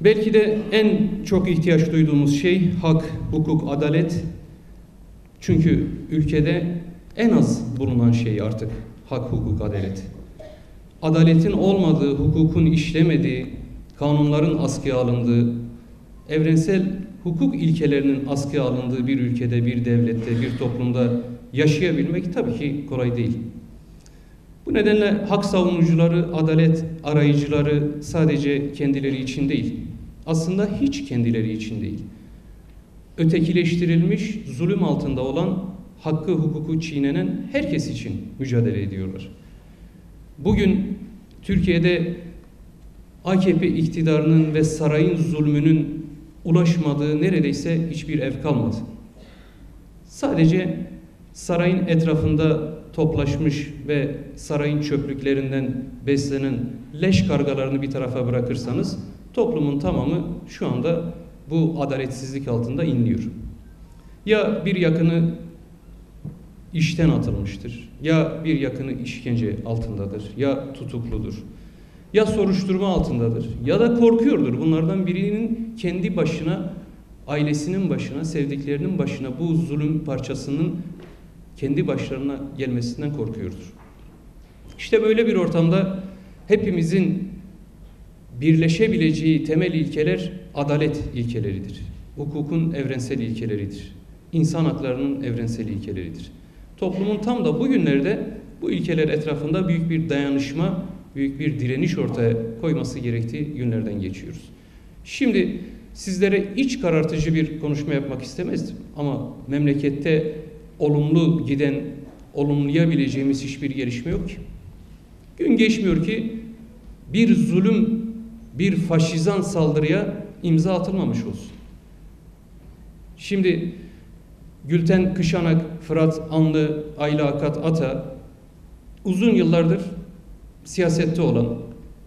Belki de en çok ihtiyaç duyduğumuz şey hak, hukuk, adalet. Çünkü ülkede en az bulunan şey artık hak, hukuk, adalet. Adaletin olmadığı, hukukun işlemediği, kanunların askıya alındığı, evrensel hukuk ilkelerinin askıya alındığı bir ülkede, bir devlette, bir toplumda yaşayabilmek tabii ki kolay değil. Bu nedenle hak savunucuları, adalet arayıcıları sadece kendileri için değil, aslında hiç kendileri için değil. Ötekileştirilmiş, zulüm altında olan, hakkı hukuku çiğnenen herkes için mücadele ediyorlar. Bugün Türkiye'de AKP iktidarının ve sarayın zulmünün ulaşmadığı neredeyse hiçbir ev kalmadı. Sadece sarayın etrafında toplaşmış ve sarayın çöplüklerinden beslenen leş kargalarını bir tarafa bırakırsanız toplumun tamamı şu anda bu adaletsizlik altında inliyor. Ya bir yakını işten atılmıştır, ya bir yakını işkence altındadır, ya tutukludur, ya soruşturma altındadır, ya da korkuyordur. Bunlardan birinin kendi başına, ailesinin başına, sevdiklerinin başına bu zulüm parçasının kendi başlarına gelmesinden korkuyordur. İşte böyle bir ortamda hepimizin birleşebileceği temel ilkeler adalet ilkeleridir. Hukukun evrensel ilkeleridir. İnsan haklarının evrensel ilkeleridir. Toplumun tam da bugünlerde bu ilkeler etrafında büyük bir dayanışma, büyük bir direniş ortaya koyması gerektiği günlerden geçiyoruz. Şimdi sizlere iç karartıcı bir konuşma yapmak istemezdim ama memlekette olumlu giden, olumlayabileceğimiz hiçbir gelişme yok ki. Gün geçmiyor ki bir zulüm, bir faşizan saldırıya imza atılmamış olsun. Şimdi Gülten Kışanak, Fırat Anlı, Ayla Akat Ata uzun yıllardır siyasette olan,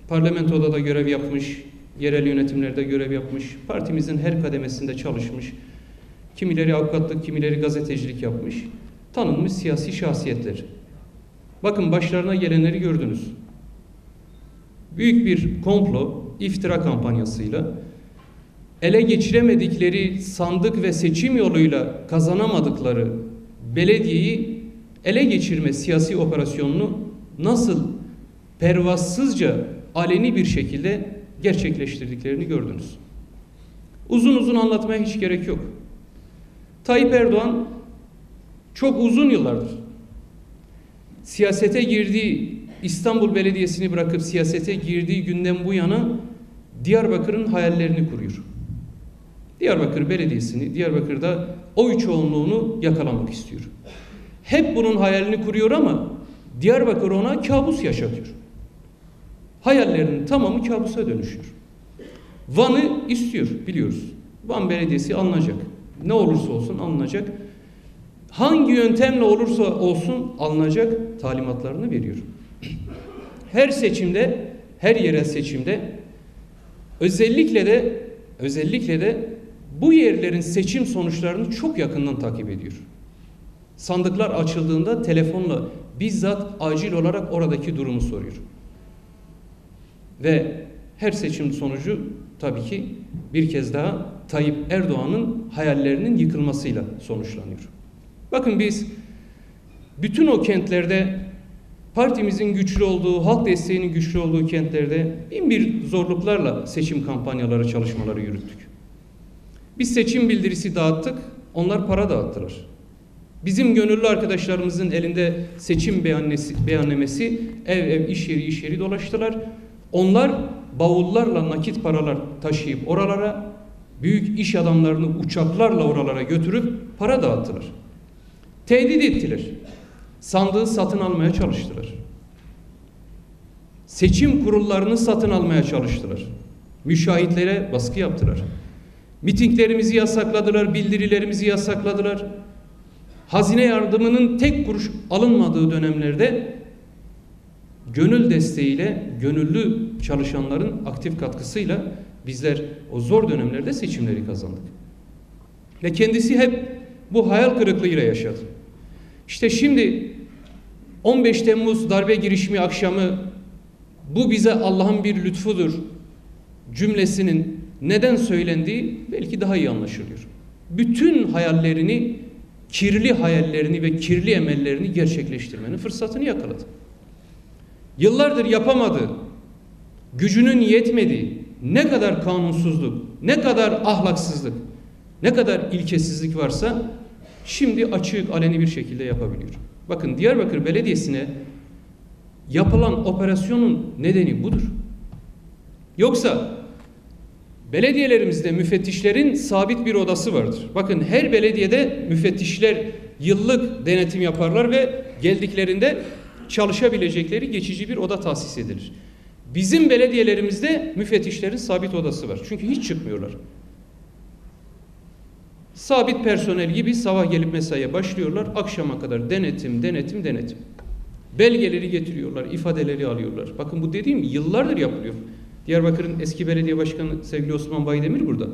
parlamentoda da görev yapmış, yerel yönetimlerde görev yapmış, partimizin her kademesinde çalışmış, kimileri avukatlık, kimileri gazetecilik yapmış, tanınmış siyasi şahsiyetler. Bakın başlarına gelenleri gördünüz. Büyük bir komplo, iftira kampanyasıyla ele geçiremedikleri sandık ve seçim yoluyla kazanamadıkları belediyeyi ele geçirme siyasi operasyonunu nasıl pervasızca aleni bir şekilde gerçekleştirdiklerini gördünüz. Uzun uzun anlatmaya hiç gerek yok. Tayyip Erdoğan çok uzun yıllardır siyasete girdiği İstanbul Belediyesi'ni bırakıp siyasete girdiği günden bu yana Diyarbakır'ın hayallerini kuruyor. Diyarbakır Belediyesi'ni, Diyarbakır'da oy çoğunluğunu yakalamak istiyor. Hep bunun hayalini kuruyor ama Diyarbakır ona kabus yaşatıyor. Hayallerinin tamamı kabusa dönüşüyor. Van'ı istiyor biliyoruz. Van Belediyesi alınacak. Ne olursa olsun alınacak. Hangi yöntemle olursa olsun alınacak talimatlarını veriyor. Her seçimde, her yerel seçimde özellikle de özellikle de bu yerlerin seçim sonuçlarını çok yakından takip ediyor. Sandıklar açıldığında telefonla bizzat acil olarak oradaki durumu soruyor. Ve her seçim sonucu tabii ki bir kez daha Tayyip Erdoğan'ın hayallerinin yıkılmasıyla sonuçlanıyor. Bakın biz bütün o kentlerde partimizin güçlü olduğu, halk desteğinin güçlü olduğu kentlerde bin bir zorluklarla seçim kampanyaları, çalışmaları yürüttük. Biz seçim bildirisi dağıttık, onlar para dağıttılar. Bizim gönüllü arkadaşlarımızın elinde seçim beyannesi, beyannamesi ev ev iş yeri iş yeri dolaştılar. Onlar bavullarla nakit paralar taşıyıp oralara büyük iş adamlarını uçaklarla oralara götürüp para dağıttılar. Tehdit ettiler. Sandığı satın almaya çalıştılar. Seçim kurullarını satın almaya çalıştılar. Müşahitlere baskı yaptılar. Mitinglerimizi yasakladılar, bildirilerimizi yasakladılar. Hazine yardımının tek kuruş alınmadığı dönemlerde gönül desteğiyle, gönüllü çalışanların aktif katkısıyla bizler o zor dönemlerde seçimleri kazandık. Ve kendisi hep bu hayal kırıklığıyla yaşadı. İşte şimdi 15 Temmuz darbe girişimi akşamı bu bize Allah'ın bir lütfudur cümlesinin neden söylendiği belki daha iyi anlaşılıyor. Bütün hayallerini, kirli hayallerini ve kirli emellerini gerçekleştirmenin fırsatını yakaladı. Yıllardır yapamadığı, gücünün yetmediği ne kadar kanunsuzluk, ne kadar ahlaksızlık, ne kadar ilkesizlik varsa şimdi açık aleni bir şekilde yapabiliyor. Bakın Diyarbakır Belediyesi'ne yapılan operasyonun nedeni budur. Yoksa belediyelerimizde müfettişlerin sabit bir odası vardır. Bakın her belediyede müfettişler yıllık denetim yaparlar ve geldiklerinde çalışabilecekleri geçici bir oda tahsis edilir. Bizim belediyelerimizde müfettişlerin sabit odası var. Çünkü hiç çıkmıyorlar. Sabit personel gibi sabah gelip mesaiye başlıyorlar. Akşama kadar denetim, denetim, denetim. Belgeleri getiriyorlar, ifadeleri alıyorlar. Bakın bu dediğim yıllardır yapılıyor. Diyarbakır'ın eski belediye başkanı sevgili Osman Baydemir burada.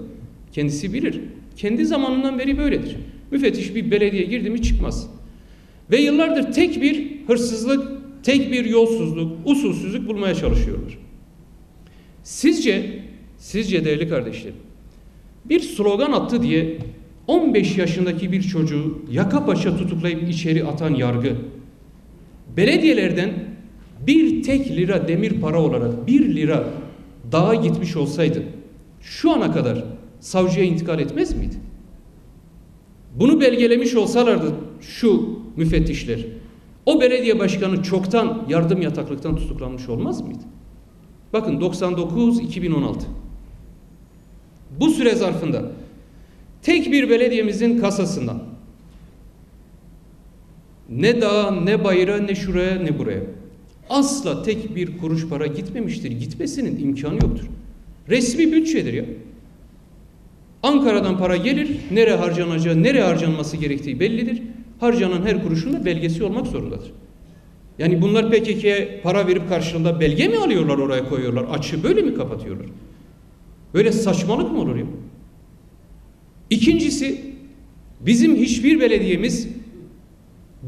Kendisi bilir. Kendi zamanından beri böyledir. Müfettiş bir belediye girdi mi çıkmaz. Ve yıllardır tek bir hırsızlık, tek bir yolsuzluk, usulsüzlük bulmaya çalışıyorlar. Sizce, sizce değerli kardeşlerim, bir slogan attı diye 15 yaşındaki bir çocuğu yaka paça tutuklayıp içeri atan yargı, belediyelerden bir tek lira demir para olarak bir lira dağa gitmiş olsaydı şu ana kadar savcıya intikal etmez miydi? Bunu belgelemiş olsalardı şu müfettişler o belediye başkanı çoktan yardım yataklıktan tutuklanmış olmaz mıydı? Bakın 99-2016 bu süre zarfında tek bir belediyemizin kasasından ne dağa, ne bayıra, ne şuraya, ne buraya. Asla tek bir kuruş para gitmemiştir. Gitmesinin imkanı yoktur. Resmi bütçedir ya. Ankara'dan para gelir, nereye harcanacağı, nereye harcanması gerektiği bellidir. Harcanan her kuruşun da belgesi olmak zorundadır. Yani bunlar PKK'ye para verip karşılığında belge mi alıyorlar oraya koyuyorlar? Açı böyle mi kapatıyorlar? Böyle saçmalık mı olur ya? İkincisi bizim hiçbir belediyemiz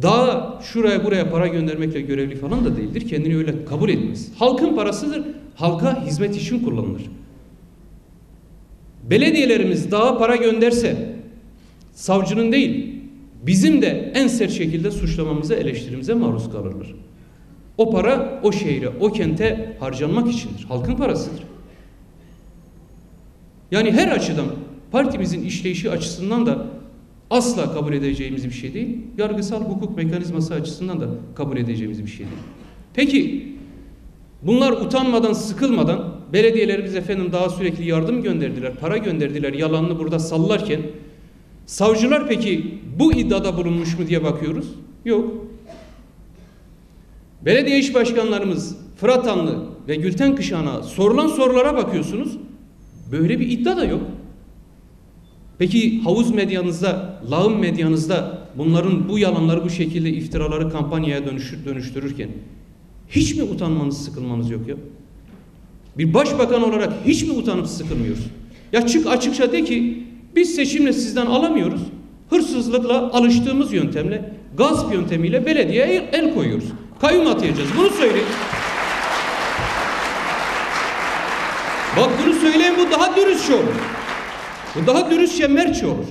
daha şuraya buraya para göndermekle görevli falan da değildir. Kendini öyle kabul etmez. Halkın parasıdır. Halka hizmet için kullanılır. Belediyelerimiz daha para gönderse savcının değil bizim de en sert şekilde suçlamamıza eleştirimize maruz kalırlar. O para o şehre, o kente harcanmak içindir. Halkın parasıdır. Yani her açıdan partimizin işleyişi açısından da asla kabul edeceğimiz bir şey değil. Yargısal hukuk mekanizması açısından da kabul edeceğimiz bir şey değil. Peki bunlar utanmadan, sıkılmadan belediyelerimiz efendim daha sürekli yardım gönderdiler, para gönderdiler yalanını burada sallarken savcılar peki bu iddiada bulunmuş mu diye bakıyoruz. Yok. Belediye iş başkanlarımız Fırat Anlı ve Gülten Kışan'a sorulan sorulara bakıyorsunuz. Böyle bir iddia da yok. Peki havuz medyanızda, lağım medyanızda bunların bu yalanları bu şekilde iftiraları kampanyaya dönüşür, dönüştürürken hiç mi utanmanız, sıkılmanız yok ya? Bir başbakan olarak hiç mi utanıp sıkılmıyoruz? Ya çık açıkça de ki biz seçimle sizden alamıyoruz. Hırsızlıkla alıştığımız yöntemle, gasp yöntemiyle belediyeye el koyuyoruz. Kayyum atayacağız. Bunu söyleyin. Bak bunu söyleyin bu daha dürüstçe olur. Bu daha dürüstçe mertçe olur.